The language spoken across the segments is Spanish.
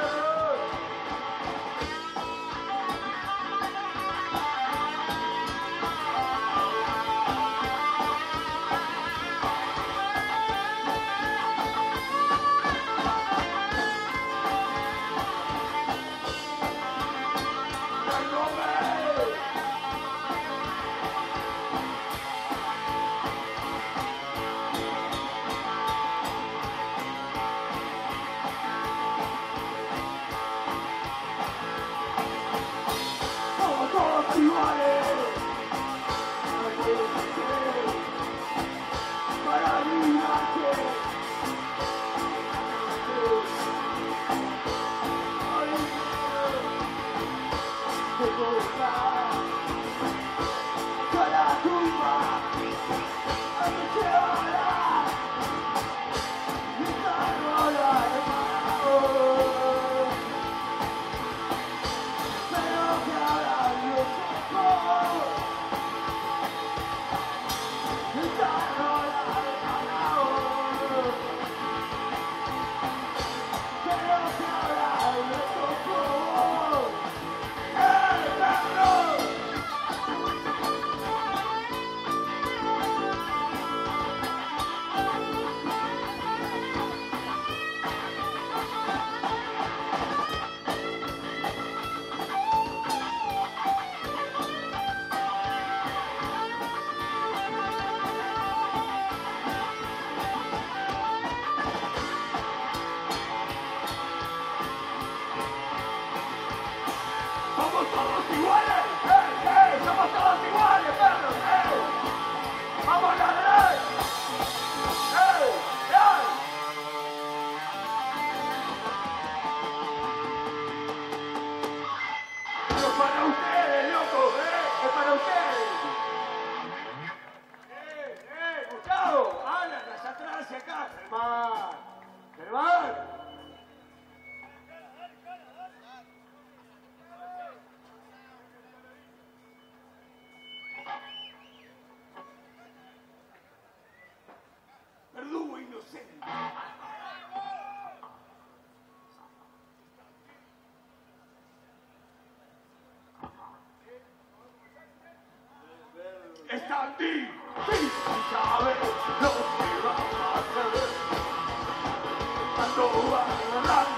Hallelujah. está a ti. Sí, sabes lo que va a hacer. Cuando va a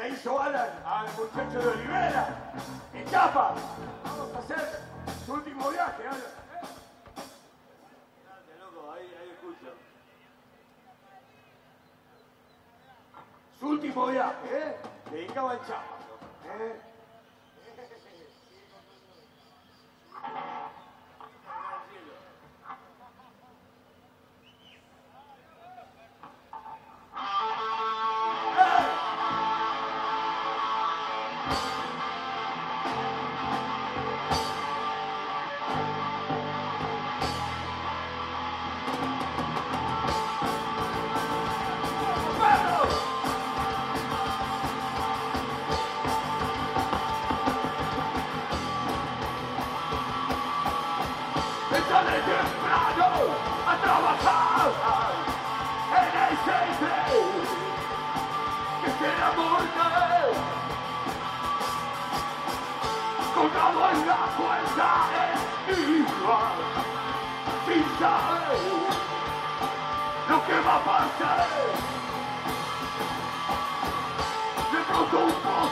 la hizo Alan al muchacho de Olivera. ¡En chapa! Vamos a hacer su último viaje, Alan. loco, ahí, ahí escucho. Su último viaje, ¿eh? De Inca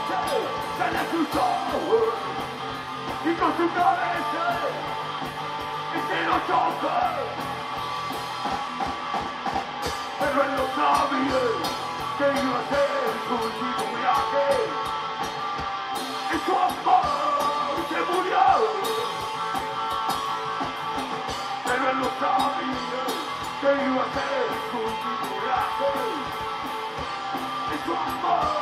sale su sol y con su cabeza este los ojos pero él no sabía que iba a ser su último viaje y su amor se murió pero él no sabía que iba a ser su último viaje y su amor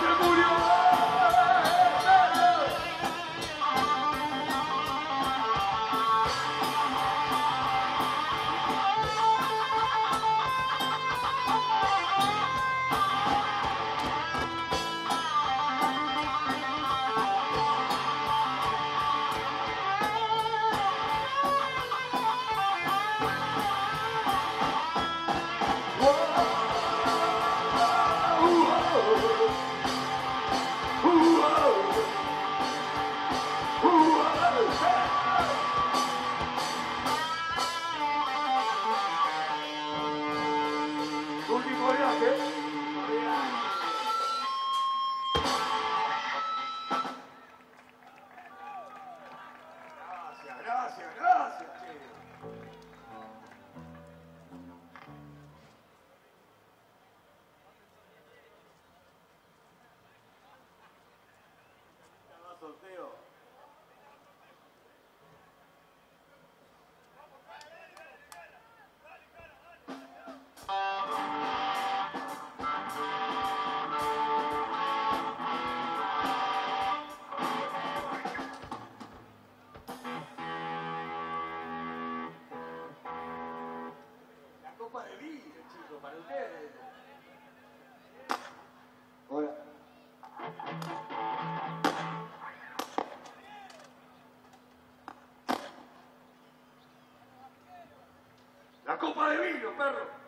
se murió. La copa de vino, perro.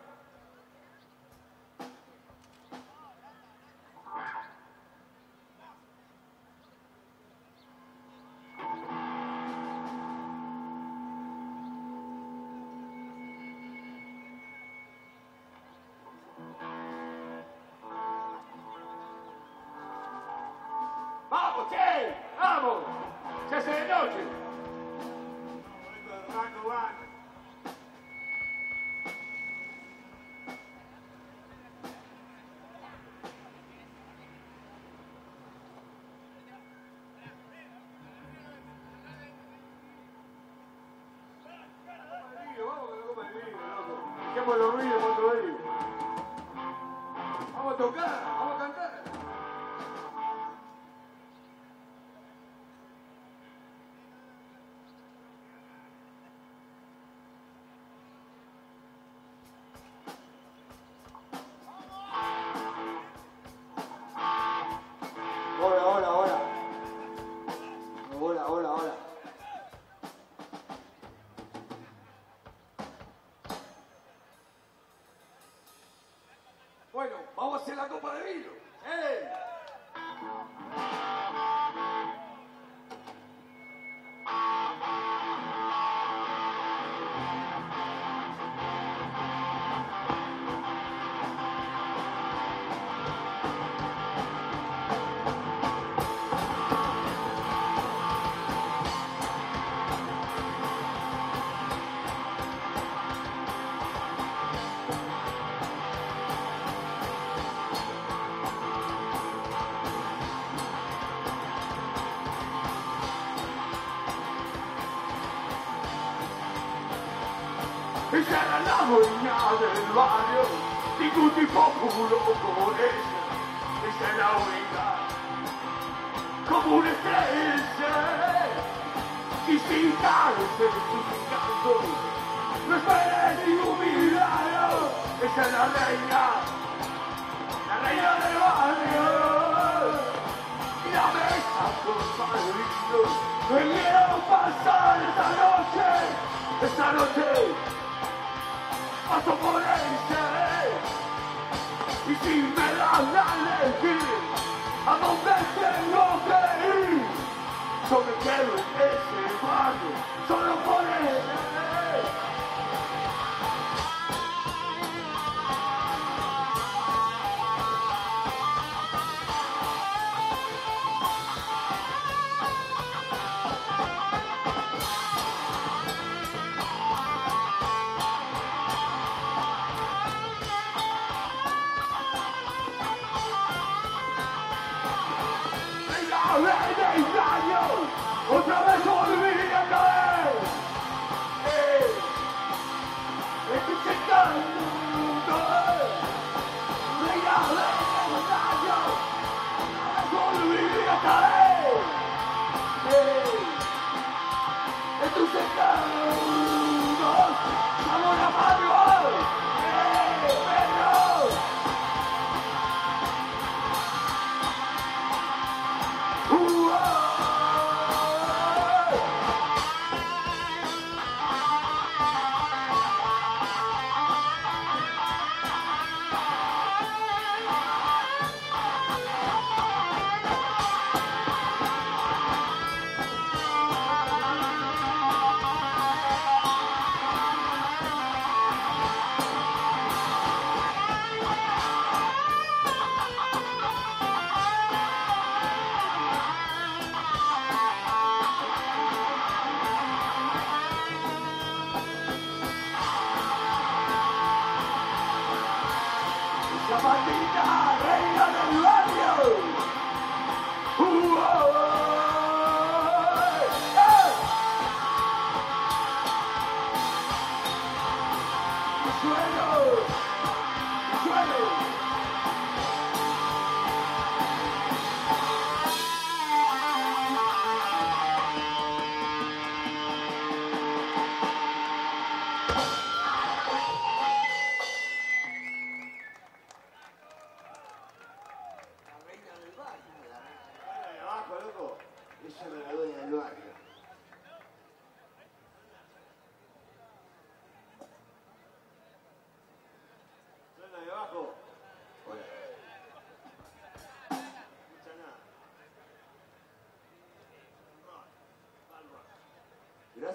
like a rock. Vamos a tocar. Ella era la dueña del barrio, ningún tipo pudo con ella, ella era única, como una estrella, y sin carecer sus encantos, no esperes ningún milagro, es la reina, la reina del barrio, y la mesa con padrinos, me quiero pasar esta noche, esta noche, paso por ella, y si me dan a elegir, a dónde tengo Come on,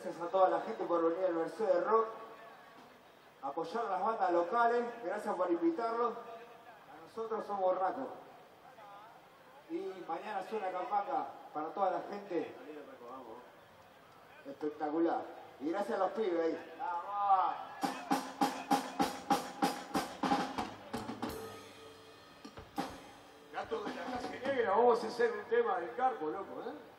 Gracias a toda la gente por venir al Mercedes Rock, apoyar a las bandas locales, gracias por invitarlos. A nosotros somos Raco. Y mañana suena campanga para toda la gente. Espectacular. Y gracias a los pibes ahí. Gato de la clase negra, vamos a hacer un tema del carpo, loco, ¿eh?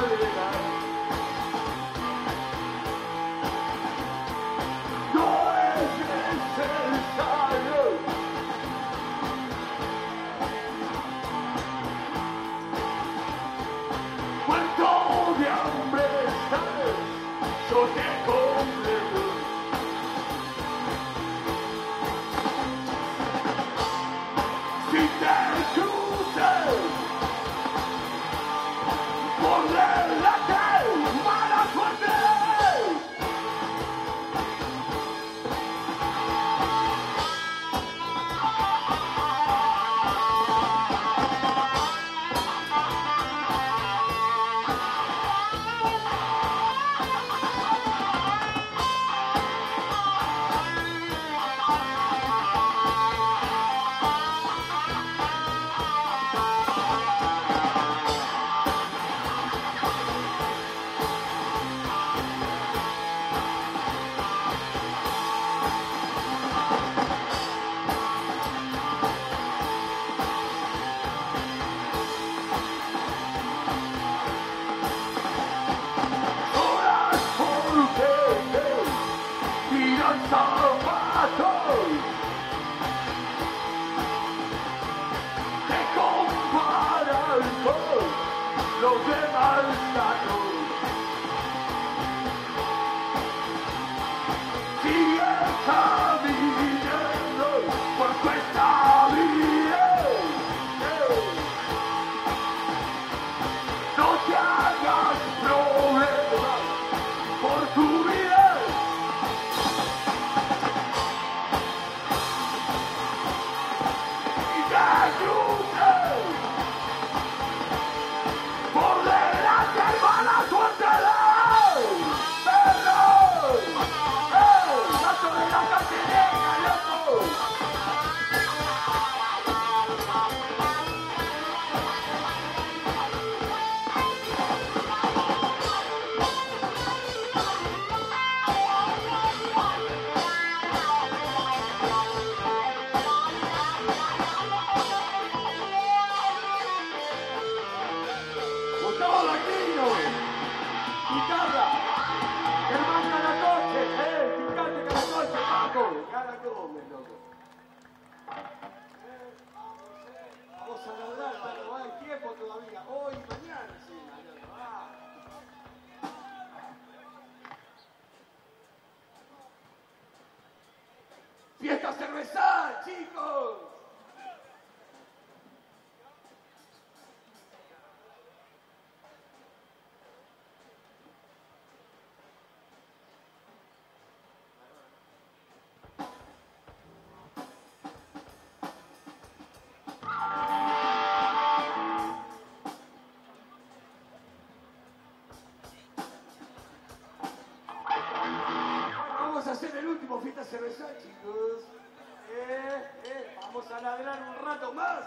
La demandado cerveza, chicos. Eh, eh, vamos a ladrar un rato más.